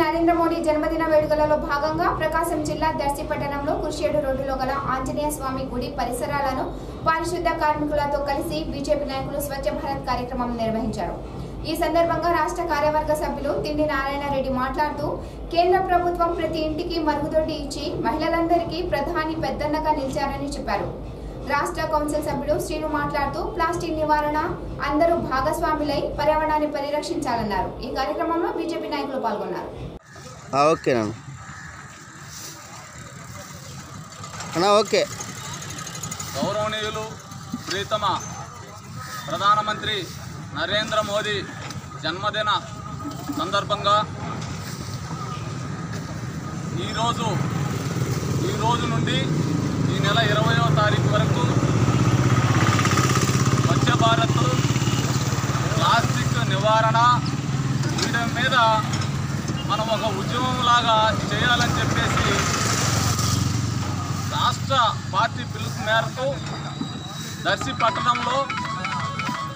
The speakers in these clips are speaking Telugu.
నరేంద్ర మోడీ జన్మదిన వేడుకలలో భాగంగా ప్రకాశం జిల్లా దర్శి పట్టణంలో కుర్షేడు రోడ్డులో గల ఆంజనేయ స్వామి గుడి పరిసరాలను పారిశుద్ధ కార్మికులతో కలిసి బీజేపీ నాయకులు స్వచ్ఛ భారత్ కార్యక్రమం నిర్వహించారు. ఈ సందర్భంగా రాష్ట్ర కార్యవర్గ సభ్యులు తిండి నారాయణ రెడ్డి మాట్లాడుతూ కేంద్ర ప్రభుత్వం ప్రతి ఇంటికి మరుగుదొడ్డి ఇచ్చి మహిళలందరికీ ప్రధాని పెద్దన్నగా నిలిచారని చెప్పారు. రాష్ట్ర కౌన్సిల్ సభ్యుడు శ్రీను మాట్లాడుతూ ప్లాస్టిక్ నివారణ అందరూ భాగస్వాములై పర్యావరణాన్ని పరిరక్షించాలన్నారు. ఈ కార్యక్రమంలో బీజేపీ నాయకులు పాల్గొన్నారు. ఆ, ఓకే నాన్న. అన్నా ఓకే. గౌరవనీయులు ప్రీతమ ప్రధానమంత్రి నరేంద్ర మోదీ జన్మదిన సందర్భంగా ఈరోజు ఈ రోజు నుండి ఈ నెల ఇరవయో తారీఖు వరకు స్వచ్ఛ భారత్ ప్లాస్టిక్ నివారణ. వీటి మీద మనం ఒక ఉద్యమంలాగా చేయాలని చెప్పేసి రాష్ట్ర పార్టీ పిలుపు మేరకు దర్శి పట్టణంలో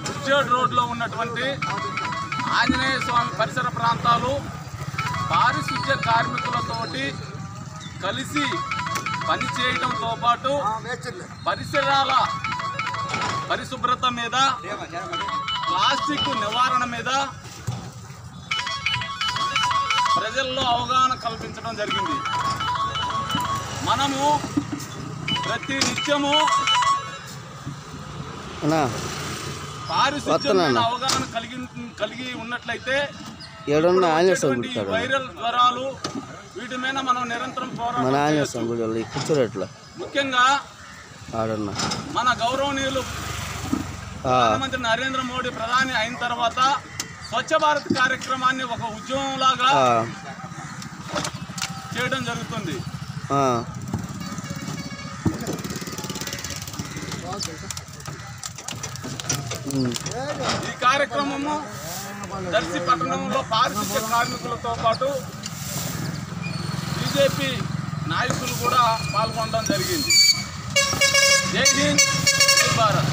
కుర్చేడ్ రోడ్లో ఉన్నటువంటి ఆంజనేయ స్వామి పరిసర ప్రాంతాలు పారిశుద్ధ్య కార్మికులతోటి కలిసి పనిచేయడంతో పాటు పరిసరాల పరిశుభ్రత మీద ప్లాస్టిక్ నివారణ మీద ప్రజల్లో అవగాహన కల్పించడం జరిగింది. మనము ప్రతి నిత్యము పారిశుద్ధ్యమైన. అవగాహన కలిగి కలిగి ఉన్నట్లయితే వైరల్ జ్వరాలు వీటి మీద మనం నిరంతరం పోరాటం ముఖ్యంగా మన గౌరవనీయులు ప్రధానమంత్రి నరేంద్ర మోడీ ప్రధాని అయిన తర్వాత స్వచ్ఛ భారత్ కార్యక్రమాన్ని ఒక ఉద్యమంలాగా చేయడం జరుగుతుంది. ఈ కార్యక్రమము దర్శి పట్టణంలో పారిశుద్ధ్య కార్మికులతో పాటు బీజేపీ నాయకులు కూడా పాల్గొనడం జరిగింది. జై హింద్ జై భారత్.